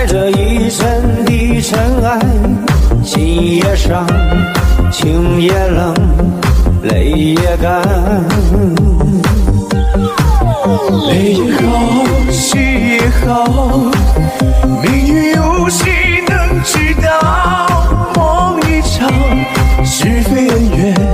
带着一身的尘埃心也伤情也冷泪也干。悲也好喜也好命运有谁能知道梦一场是非恩怨。